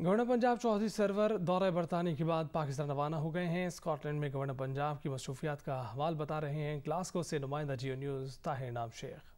Governor Punjab Chaudhary server दौरे बरतानी के बाद पाकिस्तान रवाना हो गए हैं। स्कॉटलैंड में गवर्नर पंजाब की मसरूफियात का हवाल बता रहे हैं। ग्लासगो से नुमाइंदा जियो न्यूज़, ताहिर नाम शेख।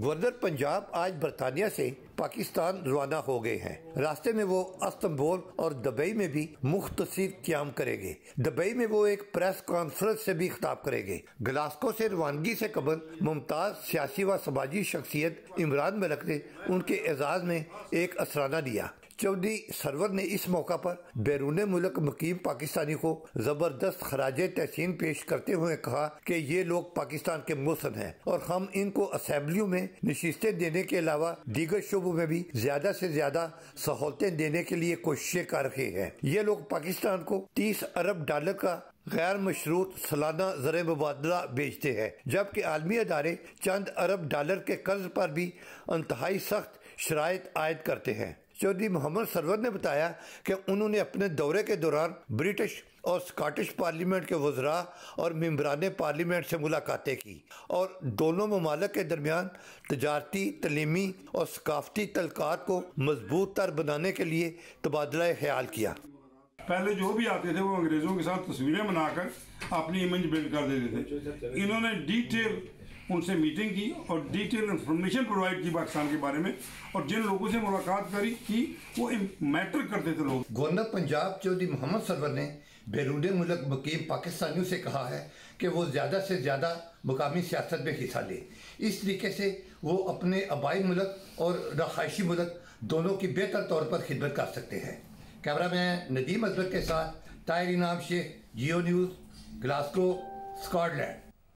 गवर्नर पंजाब आज बरतानिया से पाकिस्तान रवाना हो गए हैं। रास्ते में वो अस्तंबोल और दुबई में भी मुख्तर क्याम करेंगे। दुबई में वो एक प्रेस कॉन्फ्रेंस से भी खिताब करेंगे। गलास्को से रवानगी से कबल मुमताज़ सियासी व समाजी शख्सियत इमरान मलक ने उनके एजाज में एक असराना दिया चौधरी सरवर ने इस मौका पर बैरून मुल्क मुकीम पाकिस्तानी को ज़बरदस्त खराज तहसीन पेश करते हुए कहा कि ये लोग पाकिस्तान के मुसन हैं और हम इनको असम्बलियों में नशिस्तें देने के अलावा दीगर शुबों में भी ज़्यादा से ज़्यादा सहूलतें देने के लिए कोशिशें कर रहे हैं। ये लोग पाकिस्तान को तीस अरब डॉलर का गैर मशरूत सालाना जर मुबादला बेचते हैं, जबकि आलमी अदारे चंद अरब डॉलर के कर्ज पर भी इंतहाई सख्त शराय आयद करते हैं। चौधरी मोहम्मद सरवर ने बताया कि उन्होंने अपने दौरे के दौरान ब्रिटिश और स्कॉटिश पार्लियामेंट के वजरा और मम्बरान पार्लियामेंट से मुलाकातें की और दोनों ममालक के दरमियान तजारती, तलीमी और सकाफती तलकार को मज़बूत तर बनाने के लिए तबादला ख्याल किया। पहले जो भी आते थे, वो अंग्रेज़ों के साथ तस्वीरें बनाकर अपनी इमेज बिल्ड कर देते थे। इन्होंने डिटेल उनसे मीटिंग की और डिटेल इंफॉर्मेशन प्रोवाइड की पाकिस्तान के बारे में और जिन लोगों से मुलाकात करी की वो मैटर करते थे लोग। गवर्नर पंजाब चौधरी मोहम्मद सरवर ने बैरून मुल्क मुकीम पाकिस्तानियों से कहा है कि वो ज़्यादा से ज़्यादा मुकामी सियासत में हिस्सा ले। इस तरीके से वो अपने आबाई मुल्क और रहायशी मुल्क दोनों की बेहतर तौर पर खिदमत कर सकते हैं। कैमरा मैन नदीम अजबर के साथ Tahir Inam Sheikh, Geo news Glasgow Scotland.